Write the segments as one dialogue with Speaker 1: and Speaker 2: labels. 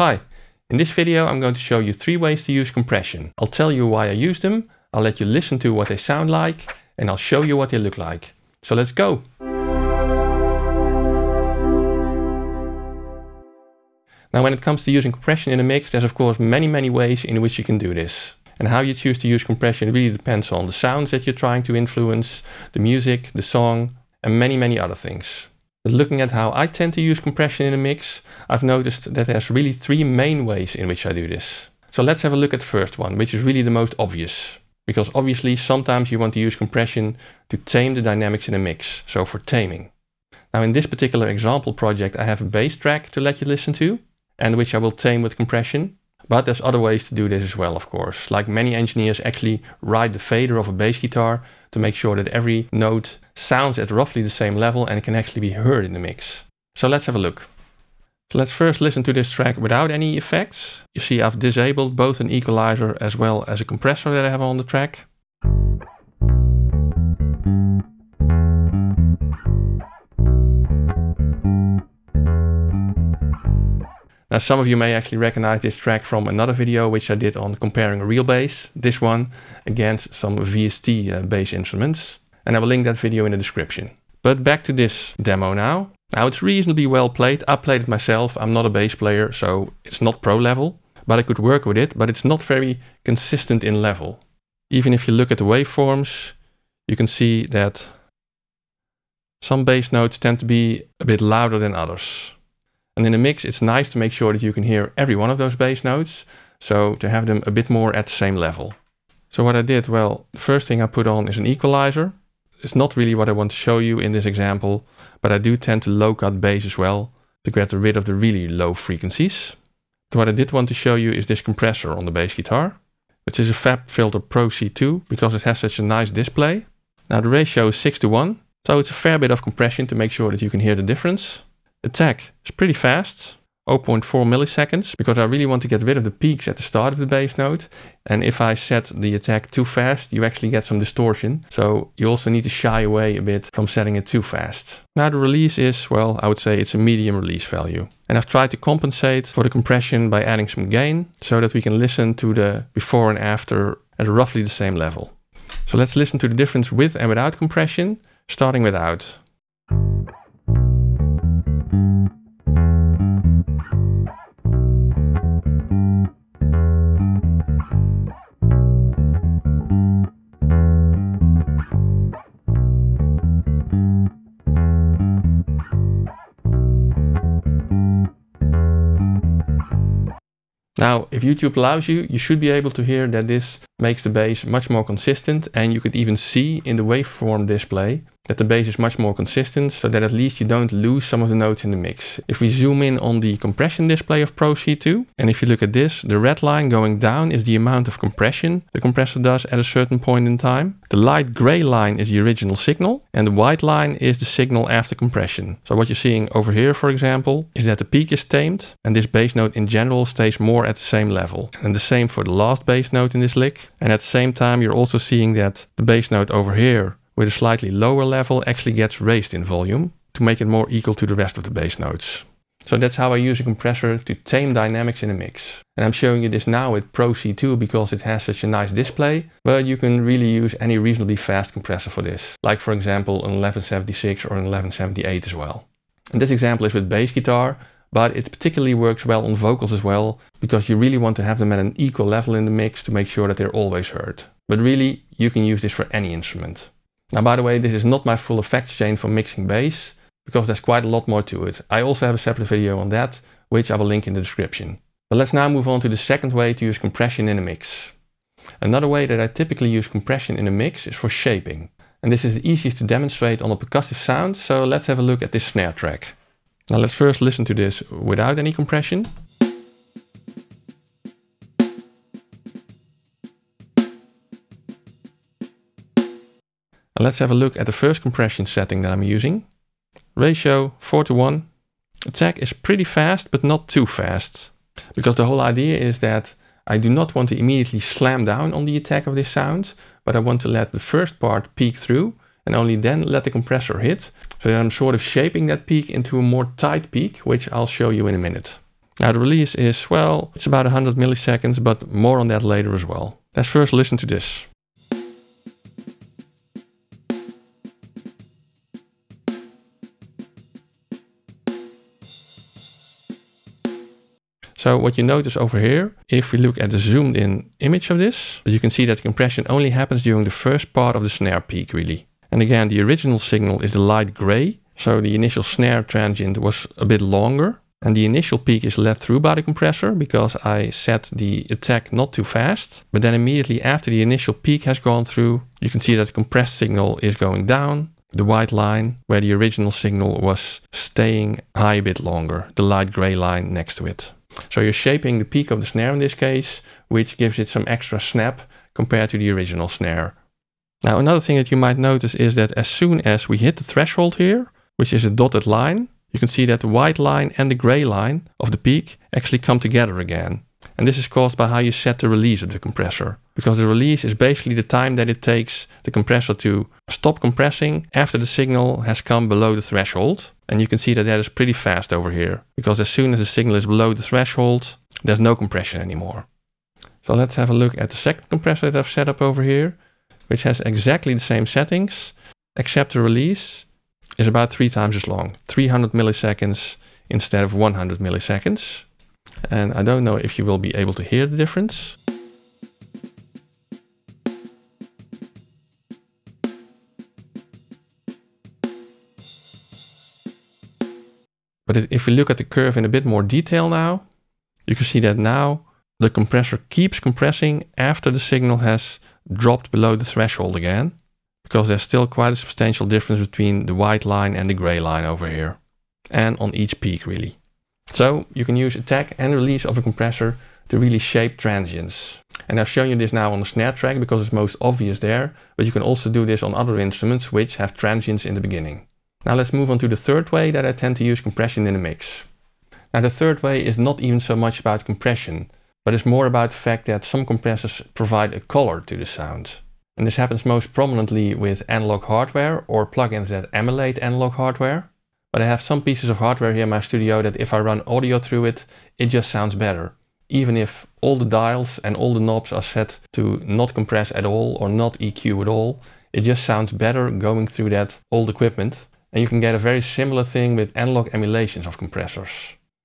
Speaker 1: Hi, in this video I'm going to show you three ways to use compression. I'll tell you why I use them, I'll let you listen to what they sound like, and I'll show you what they look like. So let's go! Now when it comes to using compression in a mix, there's of course many many ways in which you can do this. And how you choose to use compression really depends on the sounds that you're trying to influence, the music, the song, and many many other things. But looking at how I tend to use compression in a mix, I've noticed that there's really three main ways in which I do this. So let's have a look at the first one, which is really the most obvious. Because obviously sometimes you want to use compression to tame the dynamics in a mix, so for taming. Now in this particular example project I have a bass track to let you listen to, and which I will tame with compression. But there's other ways to do this as well, of course. Like many engineers actually ride the fader of a bass guitar to make sure that every note sounds at roughly the same level and can actually be heard in the mix. So let's have a look. So let's first listen to this track without any effects. You see I've disabled both an equalizer as well as a compressor that I have on the track. Now some of you may actually recognize this track from another video which I did on comparing a real bass, this one, against some VST uh, bass instruments. And I will link that video in the description. But back to this demo now. Now it's reasonably well played. I played it myself. I'm not a bass player, so it's not pro level. But I could work with it, but it's not very consistent in level. Even if you look at the waveforms, you can see that some bass notes tend to be a bit louder than others. And in a mix, it's nice to make sure that you can hear every one of those bass notes. So to have them a bit more at the same level. So what I did, well, the first thing I put on is an equalizer. It's not really what I want to show you in this example, but I do tend to low cut bass as well to get rid of the really low frequencies. So what I did want to show you is this compressor on the bass guitar, which is a FabFilter Pro C2 because it has such a nice display. Now the ratio is 6 to 1, so it's a fair bit of compression to make sure that you can hear the difference. The Attack is pretty fast, 0.4 milliseconds, because I really want to get rid of the peaks at the start of the bass note. And if I set the attack too fast, you actually get some distortion. So you also need to shy away a bit from setting it too fast. Now the release is, well, I would say it's a medium release value. And I've tried to compensate for the compression by adding some gain so that we can listen to the before and after at roughly the same level. So let's listen to the difference with and without compression, starting without. Now, if YouTube allows you, you should be able to hear that this makes the bass much more consistent and you could even see in the waveform display that the bass is much more consistent so that at least you don't lose some of the notes in the mix. If we zoom in on the compression display of Pro C2 and if you look at this, the red line going down is the amount of compression the compressor does at a certain point in time. The light gray line is the original signal and the white line is the signal after compression. So what you're seeing over here, for example, is that the peak is tamed and this bass note in general stays more at the same level. And the same for the last bass note in this lick. And at the same time, you're also seeing that the bass note over here with a slightly lower level actually gets raised in volume to make it more equal to the rest of the bass notes. So that's how I use a compressor to tame dynamics in a mix. And I'm showing you this now with Pro C2 because it has such a nice display, but you can really use any reasonably fast compressor for this. Like for example an 1176 or an 1178 as well. And this example is with bass guitar, but it particularly works well on vocals as well, because you really want to have them at an equal level in the mix to make sure that they're always heard. But really, you can use this for any instrument. Now, by the way, this is not my full effects chain for mixing bass, because there's quite a lot more to it. I also have a separate video on that, which I will link in the description. But let's now move on to the second way to use compression in a mix. Another way that I typically use compression in a mix is for shaping. And this is the easiest to demonstrate on a percussive sound, so let's have a look at this snare track. Now let's first listen to this without any compression. And let's have a look at the first compression setting that I'm using. Ratio 4 to 1. Attack is pretty fast, but not too fast. Because the whole idea is that I do not want to immediately slam down on the attack of this sound, but I want to let the first part peak through and only then let the compressor hit. So that I'm sort of shaping that peak into a more tight peak, which I'll show you in a minute. Now the release is, well, it's about 100 milliseconds, but more on that later as well. Let's first listen to this. So what you notice over here, if we look at the zoomed in image of this, you can see that compression only happens during the first part of the snare peak really. And again, the original signal is the light gray, so the initial snare transient was a bit longer. And the initial peak is let through by the compressor because I set the attack not too fast. But then immediately after the initial peak has gone through, you can see that the compressed signal is going down. The white line where the original signal was staying high a bit longer, the light gray line next to it. So you're shaping the peak of the snare in this case, which gives it some extra snap compared to the original snare. Now another thing that you might notice is that as soon as we hit the threshold here, which is a dotted line, you can see that the white line and the gray line of the peak actually come together again. And this is caused by how you set the release of the compressor. Because the release is basically the time that it takes the compressor to stop compressing after the signal has come below the threshold. And you can see that that is pretty fast over here. Because as soon as the signal is below the threshold, there's no compression anymore. So let's have a look at the second compressor that I've set up over here, which has exactly the same settings, except the release is about three times as long, 300 milliseconds instead of 100 milliseconds. And I don't know if you will be able to hear the difference. But if we look at the curve in a bit more detail now, you can see that now the compressor keeps compressing after the signal has dropped below the threshold again, because there's still quite a substantial difference between the white line and the gray line over here, and on each peak really. So you can use attack and release of a compressor to really shape transients. And I've shown you this now on the snare track because it's most obvious there, but you can also do this on other instruments which have transients in the beginning. Now let's move on to the third way that I tend to use compression in a mix. Now the third way is not even so much about compression, but it's more about the fact that some compressors provide a color to the sound. And this happens most prominently with analog hardware or plugins that emulate analog hardware. But I have some pieces of hardware here in my studio that if I run audio through it, it just sounds better. Even if all the dials and all the knobs are set to not compress at all or not EQ at all, it just sounds better going through that old equipment. And you can get a very similar thing with analog emulations of compressors.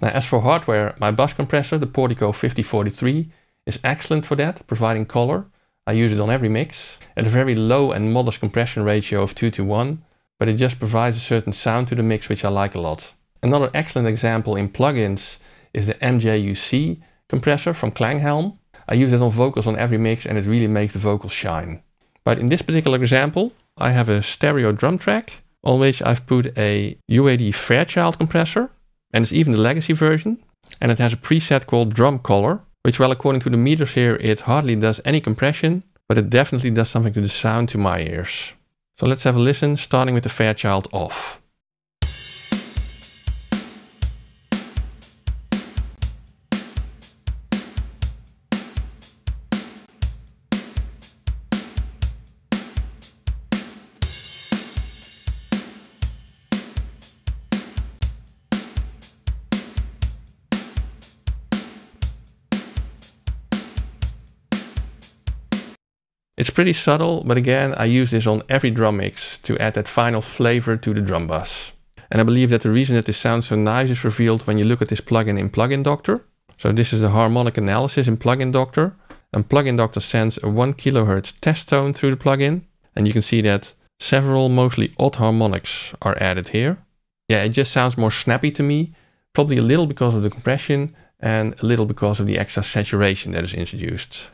Speaker 1: Now as for hardware, my bus compressor, the Portico 5043, is excellent for that, providing color. I use it on every mix at a very low and modest compression ratio of 2 to 1, but it just provides a certain sound to the mix which I like a lot. Another excellent example in plugins is the MJUC compressor from Klanghelm. I use it on vocals on every mix and it really makes the vocals shine. But in this particular example, I have a stereo drum track on which I've put a UAD Fairchild compressor and it's even the legacy version. And it has a preset called drum color, which well according to the meters here it hardly does any compression, but it definitely does something to the sound to my ears. So let's have a listen, starting with the Fairchild off. It's pretty subtle, but again, I use this on every drum mix to add that final flavor to the drum bus. And I believe that the reason that this sounds so nice is revealed when you look at this plugin in Plugin Doctor. So this is the harmonic analysis in Plugin Doctor. And Plugin Doctor sends a 1 kHz test tone through the plugin. And you can see that several mostly odd harmonics are added here. Yeah, it just sounds more snappy to me, probably a little because of the compression and a little because of the extra saturation that is introduced.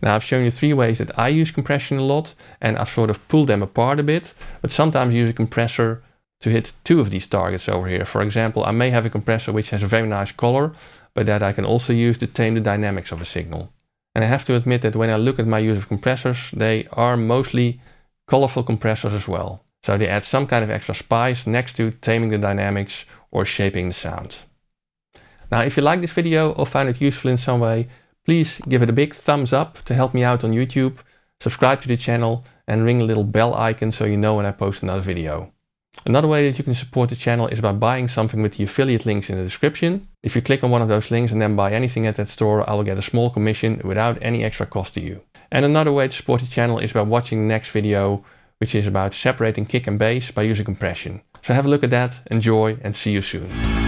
Speaker 1: Now I've shown you three ways that I use compression a lot and I've sort of pulled them apart a bit, but sometimes use a compressor to hit two of these targets over here. For example, I may have a compressor which has a very nice color, but that I can also use to tame the dynamics of a signal. And I have to admit that when I look at my use of compressors, they are mostly colorful compressors as well. So they add some kind of extra spice next to taming the dynamics or shaping the sound. Now, if you like this video or find it useful in some way, Please give it a big thumbs up to help me out on YouTube, subscribe to the channel and ring the little bell icon so you know when I post another video. Another way that you can support the channel is by buying something with the affiliate links in the description. If you click on one of those links and then buy anything at that store, I will get a small commission without any extra cost to you. And another way to support the channel is by watching the next video, which is about separating kick and bass by using compression. So have a look at that, enjoy and see you soon.